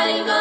everybody go.